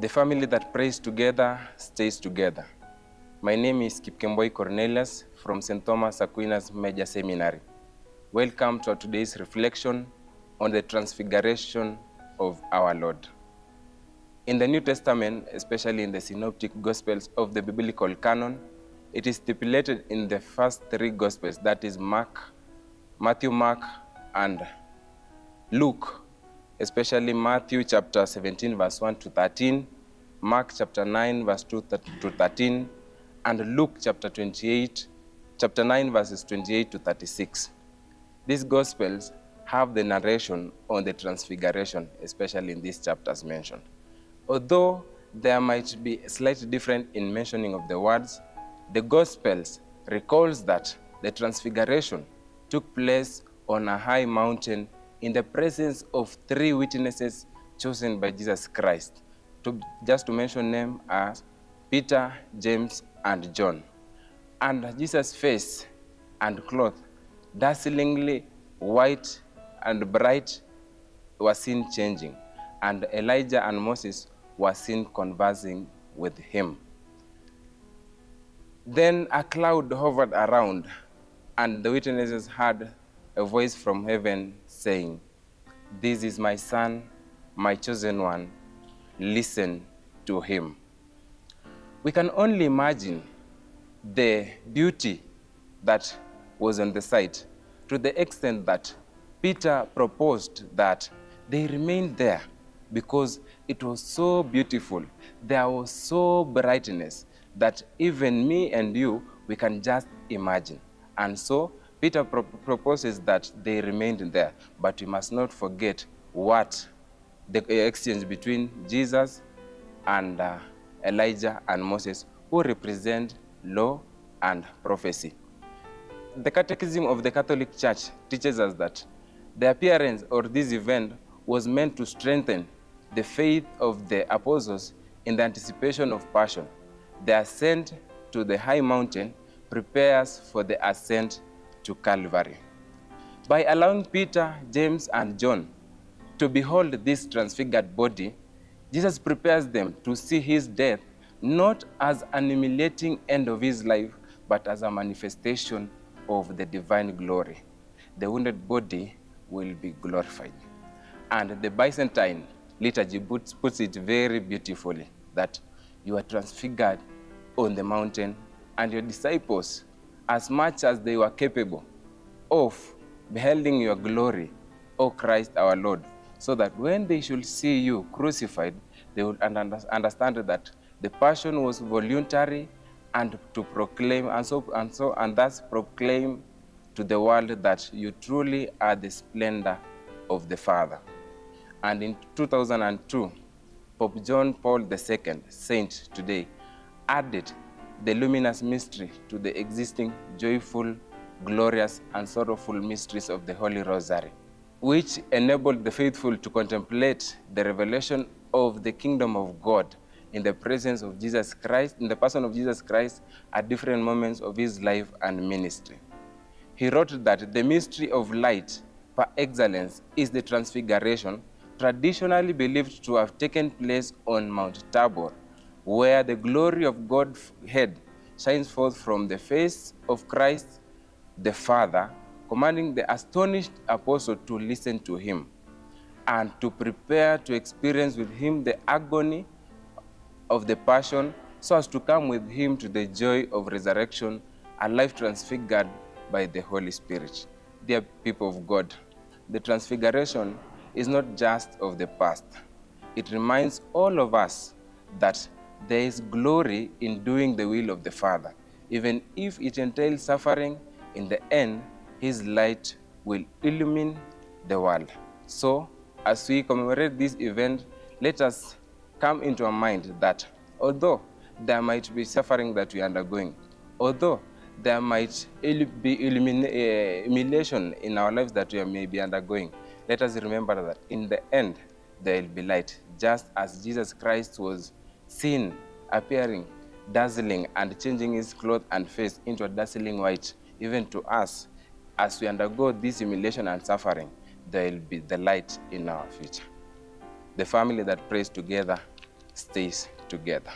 The family that prays together stays together. My name is Kipkemboi Cornelius from St. Thomas Aquinas Major Seminary. Welcome to today's reflection on the transfiguration of our Lord. In the New Testament, especially in the synoptic gospels of the biblical canon, it is stipulated in the first three gospels, that is Mark, Matthew, Mark, and Luke, especially Matthew chapter 17, verse 1 to 13, Mark chapter 9, verse 2 to 13, and Luke chapter 28, chapter 9, verses 28 to 36. These gospels have the narration on the transfiguration, especially in these chapters mentioned. Although there might be slightly different in mentioning of the words, the gospels recalls that the transfiguration took place on a high mountain in the presence of three witnesses chosen by Jesus Christ. To, just to mention them as Peter, James, and John. And Jesus' face and cloth, dazzlingly white and bright, were seen changing, and Elijah and Moses were seen conversing with him. Then a cloud hovered around, and the witnesses heard a voice from heaven saying, This is my son, my chosen one. Listen to him. We can only imagine the beauty that was on the site to the extent that Peter proposed that they remain there because it was so beautiful. There was so brightness that even me and you, we can just imagine. And so Peter pro proposes that they remained there, but we must not forget what the exchange between Jesus and uh, Elijah and Moses, who represent law and prophecy. The Catechism of the Catholic Church teaches us that the appearance or this event was meant to strengthen the faith of the apostles in the anticipation of passion. The ascent to the high mountain prepares for the ascent to Calvary. By allowing Peter, James, and John to behold this transfigured body, Jesus prepares them to see his death not as an humiliating end of his life, but as a manifestation of the divine glory. The wounded body will be glorified. And the Byzantine liturgy puts, it very beautifully that you are transfigured on the mountain, and your disciples, as much as they were capable of beholding your glory, O Christ our Lord, so that when they should see you crucified, they would understand that the passion was voluntary and to proclaim and so and so and thus proclaim to the world that you truly are the splendor of the Father. And in 2002, Pope John Paul II, saint today, added the luminous mystery to the existing joyful, glorious, and sorrowful mysteries of the Holy Rosary, which enabled the faithful to contemplate the revelation of the kingdom of God in the presence of Jesus Christ, in the person of Jesus Christ, at different moments of his life and ministry. He wrote that the mystery of light par excellence is the transfiguration traditionally believed to have taken place on Mount Tabor, where the glory of God's head shines forth from the face of Christ the Father, commanding the astonished apostle to listen to him and to prepare to experience with him the agony of the passion so as to come with him to the joy of resurrection, a life transfigured by the Holy Spirit. Dear people of God, the transfiguration is not just of the past. It reminds all of us that there is glory in doing the will of the Father. Even if it entails suffering, in the end, His light will illumine the world. So, as we commemorate this event, let us come into our mind that although there might be suffering that we are undergoing, although there might be eh, humiliation in our lives that we may be undergoing, let us remember that in the end, there will be light, just as Jesus Christ was seen appearing, dazzling, and changing his clothes and face into a dazzling white, even to us, as we undergo this humiliation and suffering, there will be the light in our future. The family that prays together stays together.